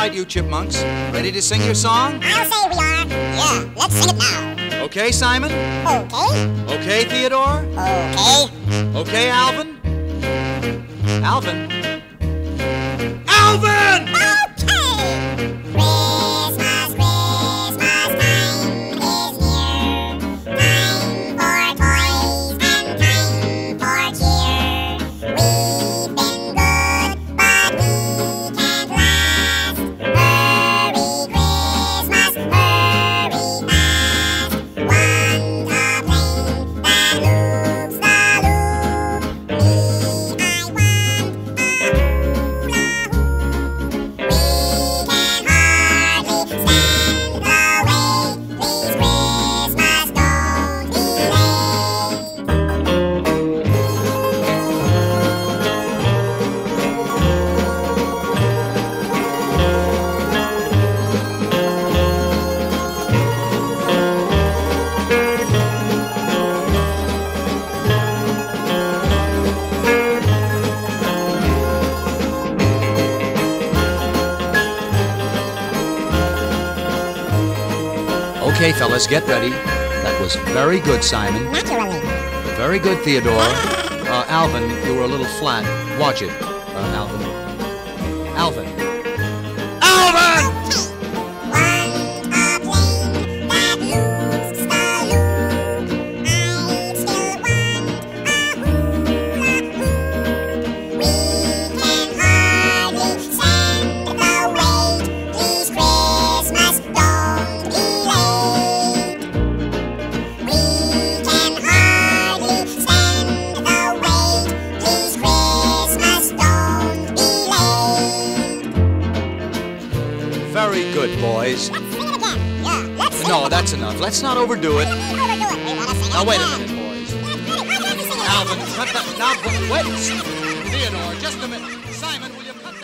right, you chipmunks. Ready to sing your song? I'll say we are. Yeah, let's sing it now. Okay, Simon? Okay. Okay, Theodore? Okay. Okay, Alvin? Alvin? Alvin! Okay, fellas, get ready. That was very good, Simon. Naturally. Very good, Theodore. Uh, Alvin, you were a little flat. Watch it, uh, Alvin. Alvin. Good, boys. Let's sing it again. Yeah, let's sing No, that's enough. Let's not overdo it. Overdo it. We gotta sing it Now, wait a minute, boys. Yeah, Ready? Why can't sing it Alvin, cut that. Now, wait. Theodore, just a minute. Simon, will you cut